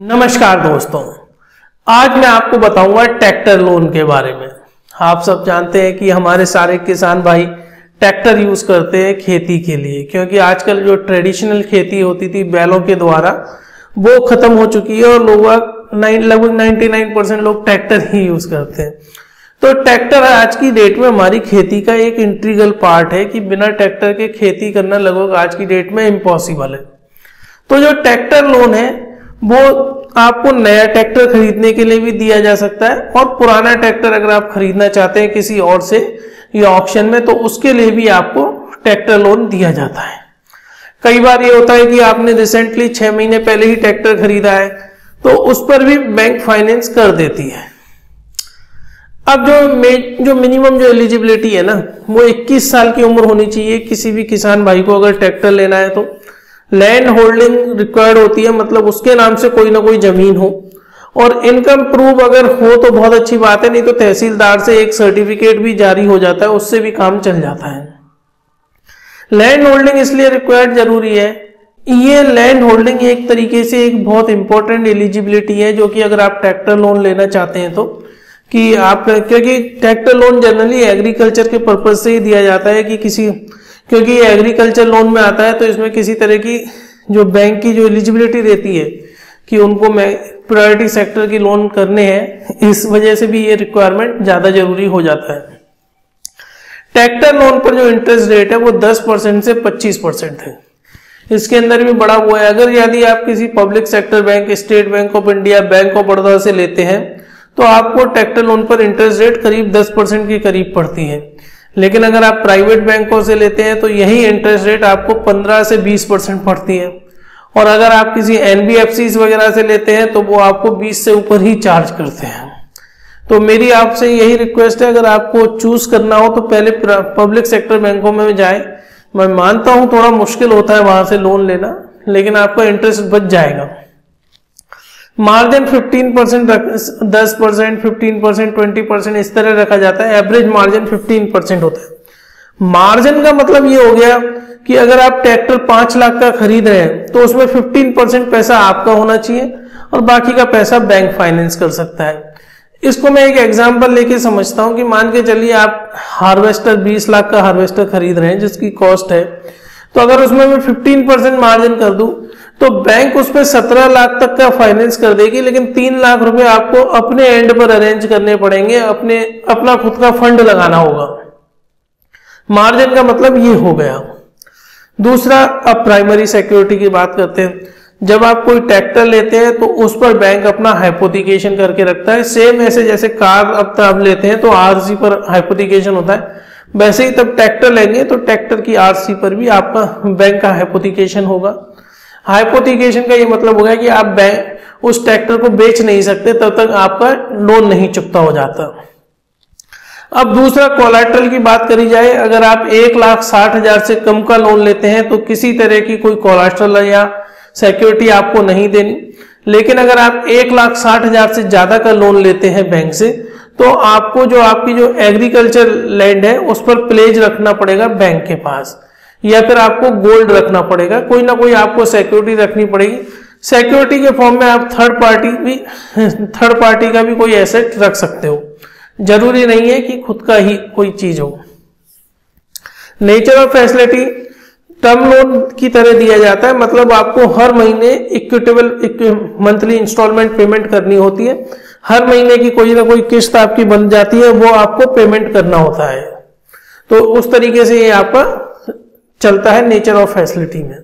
नमस्कार दोस्तों। आज मैं आपको बताऊँगा ट्रैक्टर लोन के बारे में। आप सब जानते हैं कि हमारे सारे किसान भाई ट्रैक्टर यूज़ करते हैं खेती के लिए, क्योंकि आजकल जो ट्रेडिशनल खेती होती थी बैलों के द्वारा, वो खत्म हो चुकी है और लोग लगभग 99 परसेंट लोग ट्रैक्टर ही यूज़ करते हैं। तो ट्रैक्टर आज की डेट में हमारी खेती का एक इंट्रीगल पार्ट है कि बिना ट्रैक्टर के खेती करना लगभग आज की डेट में इम्पॉसिबल है। तो जो ट्रैक्टर लोन है वो आपको नया ट्रैक्टर खरीदने के लिए भी दिया जा सकता है और पुराना ट्रैक्टर अगर आप खरीदना चाहते हैं किसी और से, या ऑप्शन में तो उसके लिए भी आपको ट्रैक्टर लोन दिया जाता है। कई बार ये होता है कि आपने रिसेंटली छह महीने पहले ही ट्रैक्टर खरीदा है तो उस पर भी बैंक फाइनेंस कर देती है। अब जो जो मिनिमम जो एलिजिबिलिटी है ना, वो 21 साल की उम्र होनी चाहिए किसी भी किसान भाई को अगर ट्रैक्टर लेना है तो। लैंड होल्डिंग रिक्वायर्ड होती है मतलब उसके नाम से कोई ना कोई ज़मीन हो। और इनकम प्रूफ अगर हो तो बहुत अच्छी बात है, नहीं तो तहसीलदार से एक सर्टिफिकेट भी जारी हो जाता है, उससे भी काम चल जाता है। लैंड होल्डिंग इसलिए रिक्वायर्ड ज़रूरी है, ये लैंड होल्डिंग एक तरीके से एक बहुत इंपॉर्टेंट एलिजिबिलिटी है, जो कि अगर आप ट्रैक्टर लोन लेना चाहते हैं तो कि आप, क्योंकि ट्रैक्टर लोन जनरली एग्रीकल्चर के पर्पज से ही दिया जाता है कि किसी क्योंकि ये एग्रीकल्चर लोन में आता है तो इसमें किसी तरह की जो बैंक की जो एलिजिबिलिटी रहती है कि उनको मैं प्रायोरिटी सेक्टर की लोन करने हैं, इस वजह से भी ये रिक्वायरमेंट ज़्यादा ज़रूरी हो जाता है। ट्रैक्टर लोन पर जो इंटरेस्ट रेट है, वो 10 परसेंट से 25 परसेंट है। इसके अंदर भी बड़ा हुआ है, अगर यदि आप किसी public sector bank State Bank of India Bank of Baroda से लेते हैं तो आपको ट्रैक्टर लोन पर इंटरेस्ट रेट करीब 10 परसेंट के करीब पड़ती है। लेकिन अगर आप प्राइवेट बैंकों से लेते हैं तो यही इंटरेस्ट रेट आपको 15 से 20 परसेंट पड़ती है। और अगर आप किसी एनबीएफसी वगैरह से लेते हैं तो वो आपको 20 से ऊपर ही चार्ज करते हैं। तो मेरी आपसे यही रिक्वेस्ट है, अगर आपको चूज़ करना हो तो पहले पब्लिक सेक्टर बैंकों में जाए। मैं मानता हूँ थोड़ा मुश्किल होता है वहाँ से लोन लेना, लेकिन आपका इंटरेस्ट बच जाएगा। मार्जिन 15 परसेंट दस percent fifteen percent twenty percent इस तरह रखा जाता है। एवरेज मार्जिन 15 परसेंट होता है। मार्जिन का मतलब ये हो गया कि अगर आप ट्रैक्टर पाँच लाख का खरीद रहे हैं तो उसमें 15 परसेंट पैसा आपका होना चाहिए और बाकी का पैसा बैंक फाइनेंस कर सकता है। इसको मैं एक एग्ज़ाम्पल लेके समझता हूँ कि मान के चलिए आप हार्वेस्टर 20 लाख का हार्वेस्टर खरीद रहे हैं, जिसकी कॉस्ट है तो अगर उसमें मैं 15 परसेंट मार्जिन कर दूँ तो बैंक उस पर सत्रह लाख तक का फाइनेंस कर देगी, लेकिन तीन लाख रुपए आपको अपने एंड पर अरेंज करने पड़ेंगे, अपने, अपना खुद का फंड लगाना होगा। मार्जिन का मतलब ये हो गया। दूसरा, अब प्राइमरी सिक्योरिटी की बात करते हैं। जब आप कोई ट्रैक्टर लेते हैं तो उस पर बैंक अपना हाइपोथिकेशन करके रखता है। सेम ऐसे जैसे कार अब तब लेते हैं तो आरसी पर हाइपोथिकेशन होता है। वैसे ही तब ट्रैक्टर लेंगे तो ट्रैक्टर की आरसी पर भी आपका बैंक का हाइपोथिकेशन होगा। हाइपोथिकेशन का ये मतलब होगा कि आप उस ट्रैक्टर को बेच नहीं सकते, तब तक आपका लोन नहीं चुकता हो जाता। अब दूसरा कोलेट्रल की बात करी जाए, अगर आप एक लाख साठ हज़ार से कम का लोन लेते हैं तो किसी तरह की कोई कोलेट्रल या सिक्योरिटी आपको नहीं देनी। लेकिन अगर आप एक लाख साठ हज़ार से ज़्यादा का लोन लेते हैं बैंक से तो आपको जो आपकी जो एग्रीकल्चर लैंड है, उस पर प्लेज रखना पड़ेगा बैंक के पास। या फिर आपको गोल्ड रखना पड़ेगा। कोई ना कोई आपको सिक्योरिटी रखनी पड़ेगी। सिक्योरिटी के फॉर्म में आप थर्ड पार्टी भी थर्ड पार्टी का भी कोई एसेट रख सकते हो। ज़रूरी नहीं है कि खुद का ही कोई चीज़ हो। Nature of facility term loan की तरह दिया जाता है। मतलब आपको हर महीने इक्विटेबल मंथली इंस्टॉलमेंट पेमेंट करनी होती है। हर महीने की कोई ना कोई किस्त आपकी बन जाती है। वो आपको पेमेंट करना होता है। तो उस तरीके से ये आपका चलता है नेचर ऑफ़ फैसिलिटी में।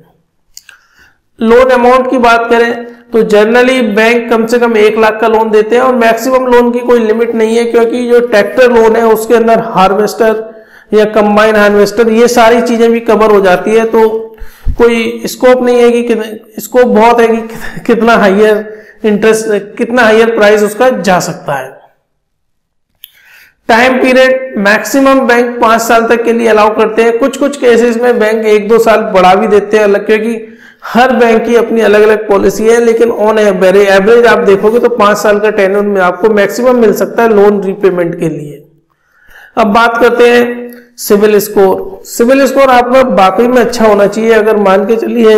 लोन अमाउंट की बात करें तो जनरली बैंक कम से कम एक लाख का लोन देते हैं और मैक्सिमम लोन की कोई लिमिट नहीं है क्योंकि जो ट्रैक्टर लोन है, उसके अंदर हार्वेस्टर या कंबाइन हार्वेस्टर ये सारी चीज़ें भी कवर हो जाती है। तो कोई स्कोप नहीं है कि स्कोप बहुत है कि कितना हाइयर इंटरेस्ट कितना हाइयर प्राइस उसका जा सकता है। टाइम पीरियड मैक्सिमम बैंक पाँच साल तक के लिए अलाउ करते हैं। कुछ कुछ केसेस में बैंक एक दो साल बढ़ा भी देते हैं अलग क्योंकि हर बैंक की अपनी अलग अलग पॉलिसी है, लेकिन ऑन एवरेज आप देखोगे तो पाँच साल का टेन्योर में आपको मैक्सिमम मिल सकता है लोन रीपेमेंट के लिए। अब बात करते हैं सिविल स्कोर सिविल स्कोर आपका बाकी में अच्छा होना चाहिए। अगर मान के चलिए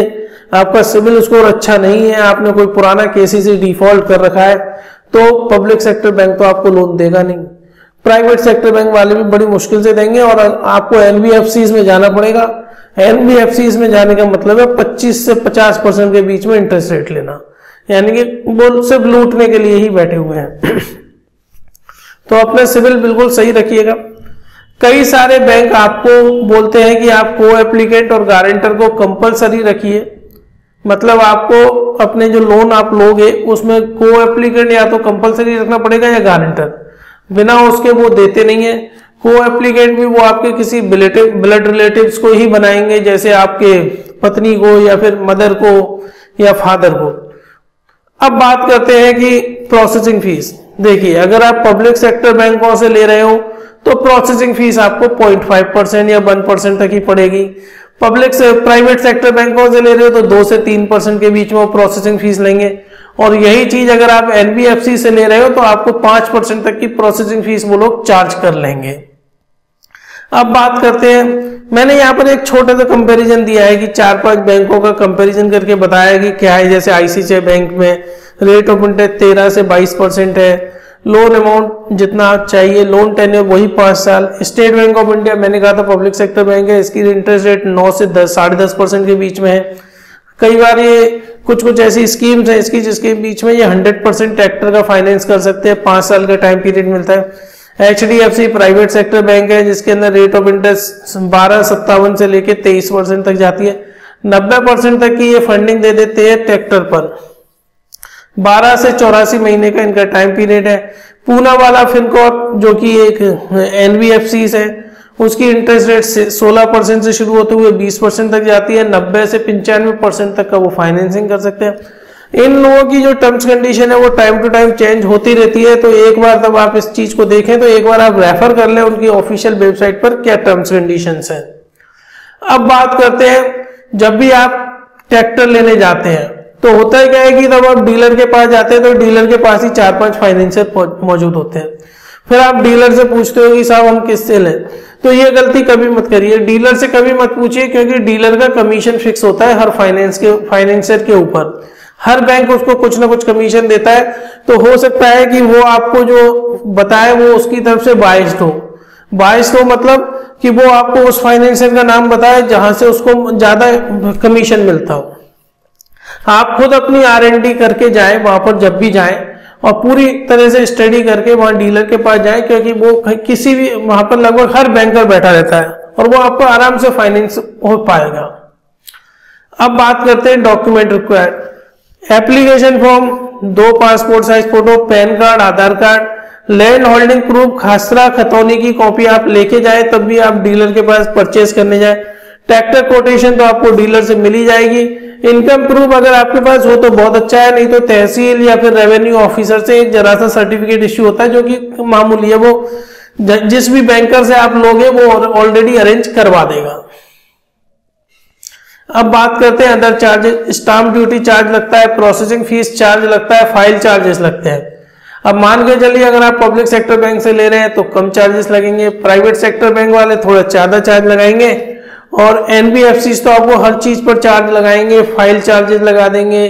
आपका सिविल स्कोर अच्छा नहीं है, आपने कोई पुराना केसीसी डिफ़ॉल्ट कर रखा है तो पब्लिक सेक्टर बैंक तो आपको लोन देगा नहीं। प्राइवेट सेक्टर बैंक वाले भी बड़ी मुश्किल से देंगे और आपको एनबीएफसी में जाना पड़ेगा। एनबीएफसी में जाने का मतलब है 25 से 50 परसेंट के बीच में इंटरेस्ट रेट लेना। यानी कि वो सिर्फ़ लूटने के लिए ही बैठे हुए हैं। तो अपने सिविल बिल्कुल सही रखिएगा। कई सारे बैंक आपको बोलते हैं कि आप को एप्लीकेंट और गारंटर को कंपलसरी रखिए। मतलब आपको अपने जो लोन आप लोगे, उसमें को एप्लीकेंट या तो कंपलसरी रखना पड़ेगा या गारंटर बिना उसके वो देते नहीं है। को एप्लीकेंट भी वो आपके किसी ब्लड रिलेटिव्स को ही बनाएँगे, जैसे आपके पत्नी को या फिर मदर को या फादर को। अब बात करते हैं कि प्रोसेसिंग फ़ीस देखिए, अगर आप पब्लिक सेक्टर बैंकों से ले रहे हो तो प्रोसेसिंग फ़ीस आपको 0.5 परसेंट या 1 परसेंट तक ही पड़ेगी। पब्लिक से प्राइवेट सेक्टर बैंकों से ले रहे हो तो दो से तीन परसेंट के बीच में प्रोसेसिंग फ़ीस लेंगे। और यही चीज़ अगर आप एनबीएफसी से ले रहे हो तो आपको पाँच परसेंट तक की प्रोसेसिंग फ़ीस वो लोग चार्ज कर लेंगे। अब बात करते हैं, मैंने यहाँ पर एक छोटा सा कंपैरिजन दिया है कि चार पाँच बैंकों का कंपैरिजन करके बताया कि क्या है। जैसे आईसीआई बैंक में रेट ऑफ़ इंटरेस्ट तेरह से बाईस परसेंट है। लोन अमाउंट जितना चाहिए लोन टेन्योर वही पाँच साल। स्टेट बैंक ऑफ़ इंडिया मैंने कहा था पब्लिक सेक्टर बैंक है, इसकी इंटरेस्ट रेट नौ से दस, साढ़े दस परसेंट के बीच में है। कई बार ये कुछ कुछ ऐसी स्कीम्स हैं, इसकी जिसके बीच में ये हंड्रेड परसेंट ट्रैक्टर का फाइनेंस कर सकते हैं, पाँच साल का टाइम पीरियड मिलता है। H D F C private sector bank है, जिसके अंदर रेट ऑफ़ इंटरेस्ट बारह, सत्तावन से लेकर तेईस परसेंट तक जाती है। नब्बे परसेंट तक की ये फंडिंग दे देते हैं ट्रैक्टर पर। बारह से चौरासी महीने का इनका टाइम पीरियड है। पूना वाला फिनकॉप जो कि एक एनबीएफसी है उसकी इंटरेस्ट रेट से 16 परसेंट से शुरू होते हुए 20 परसेंट तक जाती है 90 से पंचानवे परसेंट तक का वो फाइनेंसिंग कर सकते हैं। इन लोगों की जो टर्म्स कंडीशन है, वो टाइम टू टाइम चेंज होती रहती है। तो एक बार तब आप इस चीज़ को देखें तो एक बार आप रेफर कर लें उनकी ऑफिशियल वेबसाइट पर क्या टर्म्स कंडीशन है। अब बात करते हैं, जब भी आप ट्रैक्टर लेने जाते हैं तो होता है क्या है कि जब आप डीलर के पास जाते हैं तो डीलर के पास ही चार पाँच फाइनेंशियर मौजूद होते हैं। फिर आप डीलर से पूछते हो कि साहब हम किससे लें? तो ये गलती कभी मत करिए। डीलर से कभी मत पूछिए, क्योंकि डीलर का कमीशन फिक्स होता है हर फाइनेंस के फाइनेंशियर के ऊपर। हर बैंक उसको कुछ ना कुछ कमीशन देता है। तो हो सकता है कि वो आपको जो बताए वो उसकी तरफ़ से बाइस्ड हो। बाइस्ड हो मतलब कि वो आपको उस फाइनेंशियर का नाम बताए, जहाँ से उसको ज़्यादा कमीशन मिलता हो। आप खुद अपनी आर एन डी करके जाए, वहाँ पर जब भी जाए और पूरी तरह से स्टडी करके वहाँ डीलर के पास जाए, क्योंकि वो किसी भी, वहाँ पर लगभग हर बैंकर बैठा रहता है, और वो आपको आराम से फाइनेंस हो पाएगा। अब बात करते हैं डॉक्यूमेंट रिक्वायर्ड एप्लीकेशन फॉर्म दो passport size photo PAN card Aadhaar card land holding proof khasra, खतौनी की कॉपी आप लेके जाए, तब भी आप डीलर के पास परचेज करने जाए। ट्रैक्टर कोटेशन तो आपको डीलर से मिली जाएगी। इनकम प्रूफ अगर आपके पास हो तो बहुत अच्छा है, नहीं तो तहसील या फिर रेवेन्यू ऑफिसर से एक जरा सा सर्टिफिकेट इश्यू होता है, जो कि मामूली है, वो जिस भी बैंकर से आप लोगे, वो ऑलरेडी अरेंज करवा देगा। अब बात करते हैं other charges stamp duty charge लगता है प्रोसेसिंग फ़ीस चार्ज लगता है फ़ाइल चार्जेस लगते हैं। अब मान के चलिए, अगर आप पब्लिक सेक्टर बैंक से ले रहे हैं तो कम चार्जेस लगेंगे प्राइवेट सेक्टर बैंक वाले थोड़ा ज़्यादा चार्ज लगाएँगे और एनबीएफसी तो आपको हर चीज़ पर चार्ज लगाएँगे फ़ाइल चार्जेस लगा देंगे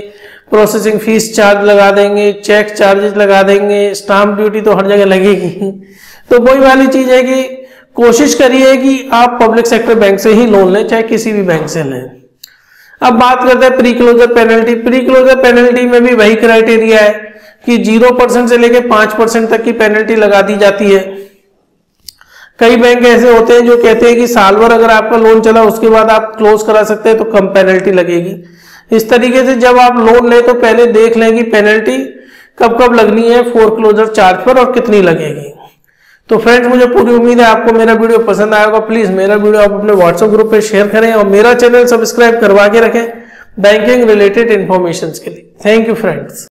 प्रोसेसिंग फ़ीस चार्ज लगा देंगे चेक चार्जेस लगा देंगे स्टाम्प ड्यूटी तो हर जगह लगेगी। तो वही वाली चीज़ है कि कोशिश करिए कि आप पब्लिक सेक्टर बैंक से ही लोन लें, चाहे किसी भी बैंक से लें। अब बात करते हैं pre closure penalty pre closure penalty में भी वही क्राइटेरिया है कि ज़ीरो परसेंट से लेकर पाँच परसेंट तक की पेनल्टी लगा दी जाती है। कई बैंक ऐसे होते हैं जो कहते हैं कि साल भर अगर आपका लोन चला, उसके बाद आप क्लोज करा सकते हैं तो कम पेनल्टी लगेगी। इस तरीके से जब आप लोन लें तो पहले देख लें कि पेनल्टी कब कब लगनी है फोर क्लोजर चार्ज पर और कितनी लगेगी। तो फ्रेंड्स मुझे पूरी उम्मीद है आपको मेरा वीडियो पसंद आएगा प्लीज़ मेरा वीडियो आप अपने व्हाट्सएप ग्रुप पर शेयर करें और मेरा चैनल सब्सक्राइब करवा के रखें बैंकिंग रिलेटेड इन्फॉर्मेशन के लिए। Thank you friends